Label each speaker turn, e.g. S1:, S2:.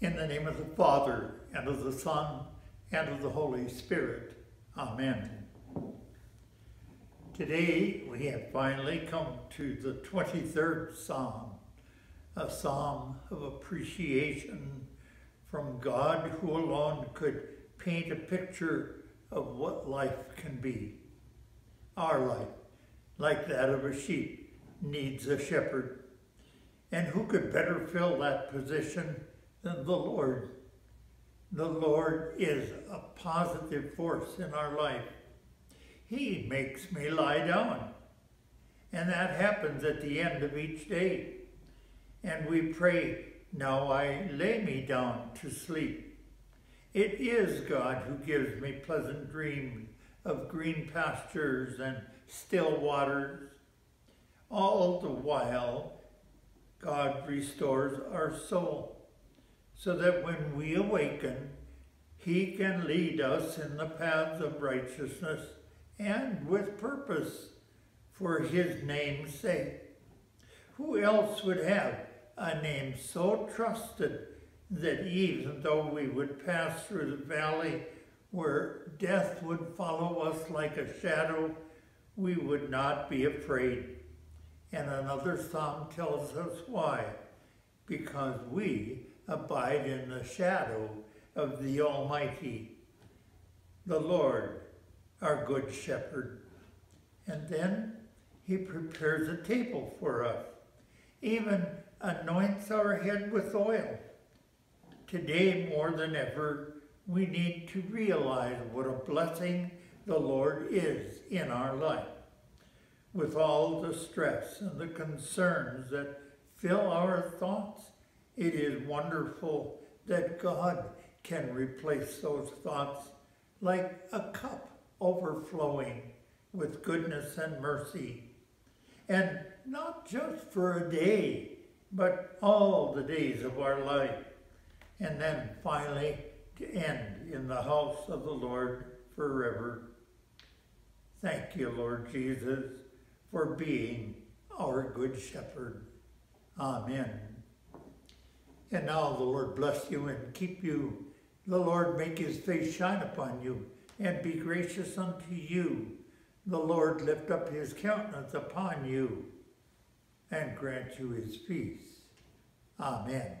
S1: In the name of the Father, and of the Son, and of the Holy Spirit. Amen. Today we have finally come to the 23rd Psalm, a psalm of appreciation from God who alone could paint a picture of what life can be. Our life, like that of a sheep, needs a shepherd. And who could better fill that position the Lord. The Lord is a positive force in our life. He makes me lie down. And that happens at the end of each day. And we pray, now I lay me down to sleep. It is God who gives me pleasant dreams of green pastures and still waters. All the while, God restores our soul so that when we awaken, he can lead us in the paths of righteousness and with purpose for his name's sake. Who else would have a name so trusted that even though we would pass through the valley where death would follow us like a shadow, we would not be afraid. And another psalm tells us why. Because we abide in the shadow of the Almighty, the Lord, our good shepherd. And then he prepares a table for us, even anoints our head with oil. Today, more than ever, we need to realize what a blessing the Lord is in our life. With all the stress and the concerns that fill our thoughts it is wonderful that God can replace those thoughts like a cup overflowing with goodness and mercy. And not just for a day, but all the days of our life. And then finally to end in the house of the Lord forever. Thank you, Lord Jesus, for being our good shepherd. Amen. And now the Lord bless you and keep you. The Lord make his face shine upon you and be gracious unto you. The Lord lift up his countenance upon you and grant you his peace. Amen.